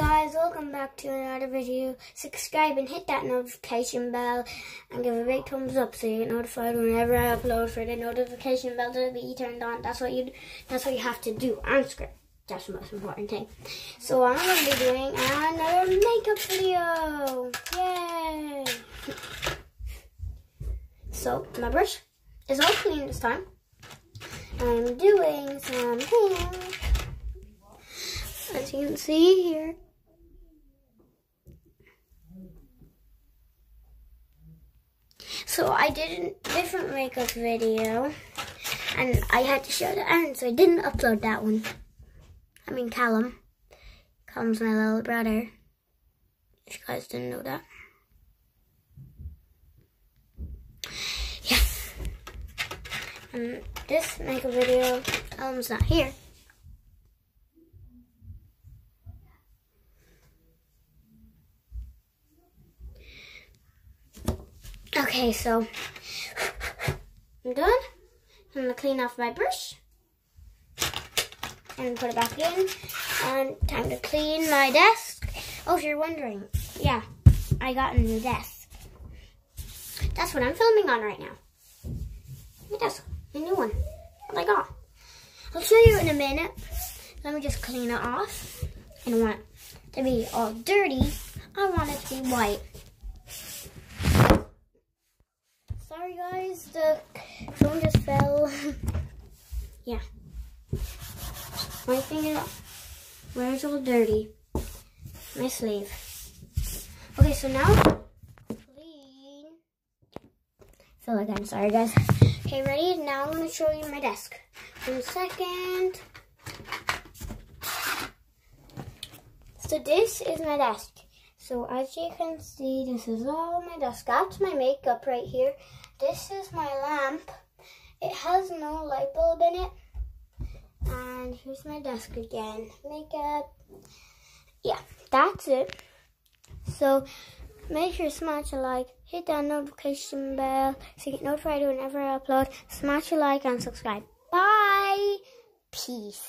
guys, welcome back to another video. Subscribe and hit that notification bell and give a big thumbs up so you get notified whenever I upload for the notification bell to be turned on. That's what you that's what you have to do on script. That's the most important thing. So I'm gonna be doing another makeup video. Yay! So my brush is all clean this time. I'm doing some pink as you can see here. So I did a different makeup video and I had to show the end, so I didn't upload that one. I mean Callum. Callum's my little brother. If you guys didn't know that. Yeah. And this makeup video, Callum's not here. Okay, so I'm done. I'm gonna clean off my brush and put it back in. And time to clean my desk. Oh, if you're wondering, yeah, I got a new desk. That's what I'm filming on right now. My desk, a new one. What I got. I'll show you in a minute. Let me just clean it off. I don't want it to be all dirty. I want it to be white. Sorry guys, the phone just fell. yeah. My finger, where's all dirty? My sleeve. Okay, so now, clean. Like I'm sorry guys. Okay, ready? Now I'm gonna show you my desk. One second. So this is my desk. So as you can see, this is all my desk. That's my makeup right here. This is my lamp. It has no light bulb in it. And here's my desk again. Makeup. Yeah, that's it. So make sure to smash a like, hit that notification bell so you get notified whenever I upload. Smash a like and subscribe. Bye. Peace.